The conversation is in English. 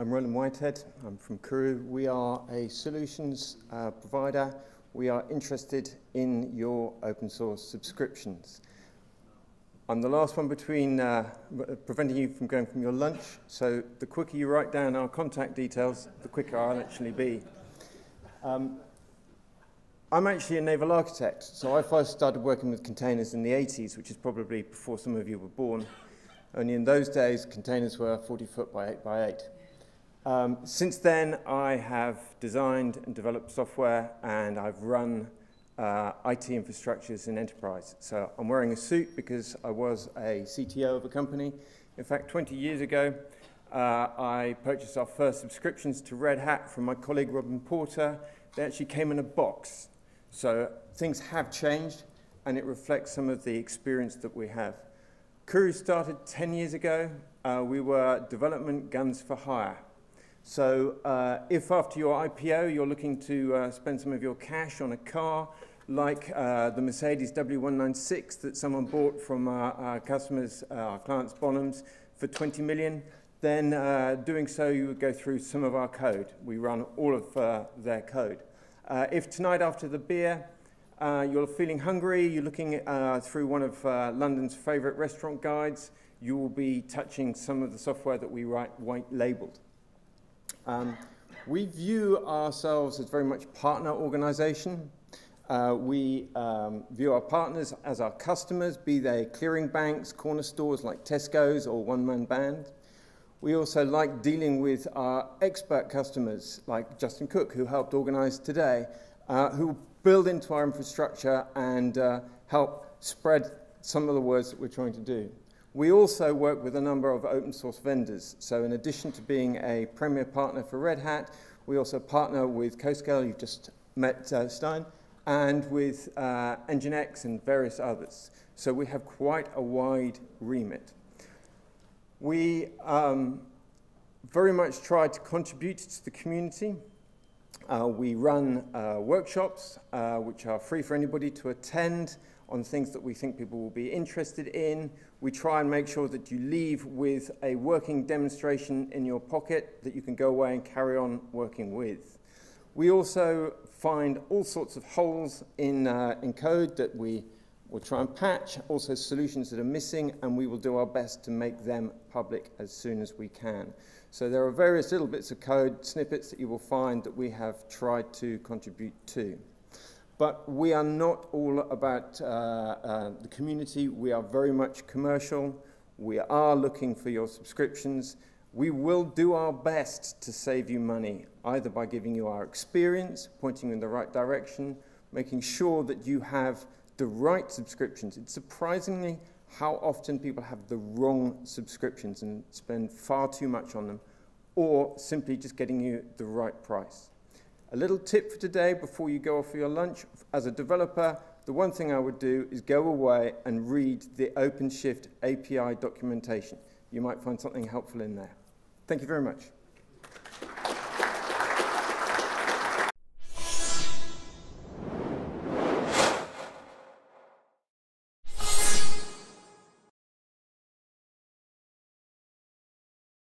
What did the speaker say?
I'm Roland Whitehead. I'm from Quru. We are a solutions uh, provider. We are interested in your open source subscriptions. I'm the last one between uh, preventing you from going from your lunch, so the quicker you write down our contact details, the quicker I'll actually be. Um, I'm actually a naval architect, so I first started working with containers in the 80s, which is probably before some of you were born. Only in those days, containers were 40 foot by 8 by 8. Um, since then, I have designed and developed software, and I've run uh, IT infrastructures in enterprise. So I'm wearing a suit because I was a CTO of a company. In fact, 20 years ago, uh, I purchased our first subscriptions to Red Hat from my colleague Robin Porter. They actually came in a box. So things have changed, and it reflects some of the experience that we have. Quru started 10 years ago. Uh, we were development guns for hire. So uh, if after your IPO you're looking to uh, spend some of your cash on a car, like uh, the Mercedes W196 that someone bought from our, our customers, uh, our clients Bonhams, for 20 million, then uh, doing so you would go through some of our code. We run all of uh, their code. if tonight after the beer you're feeling hungry, you're looking through one of London's favorite restaurant guides, you will be touching some of the software that we write white labeled. Um, we view ourselves as very much partner organization. Uh, we um, view our partners as our customers, be they clearing banks, corner stores like Tesco's or One Man Band. We also like dealing with our expert customers like Justin Cook, who helped organize today, uh, who build into our infrastructure and uh, help spread some of the words that we're trying to do. We also work with a number of open source vendors. So in addition to being a premier partner for Red Hat, we also partner with CoScale, you've just met uh, Stein, and with uh, Nginx and various others. So we have quite a wide remit. We um, very much try to contribute to the community uh, we run uh, workshops, uh, which are free for anybody to attend on things that we think people will be interested in. We try and make sure that you leave with a working demonstration in your pocket that you can go away and carry on working with. We also find all sorts of holes in, uh, in code that we will try and patch, also solutions that are missing, and we will do our best to make them public as soon as we can. So there are various little bits of code snippets that you will find that we have tried to contribute to. But we are not all about uh, uh, the community. We are very much commercial. We are looking for your subscriptions. We will do our best to save you money, either by giving you our experience, pointing you in the right direction, making sure that you have the right subscriptions. It's surprisingly how often people have the wrong subscriptions and spend far too much on them, or simply just getting you the right price. A little tip for today before you go off for your lunch. As a developer, the one thing I would do is go away and read the OpenShift API documentation. You might find something helpful in there. Thank you very much.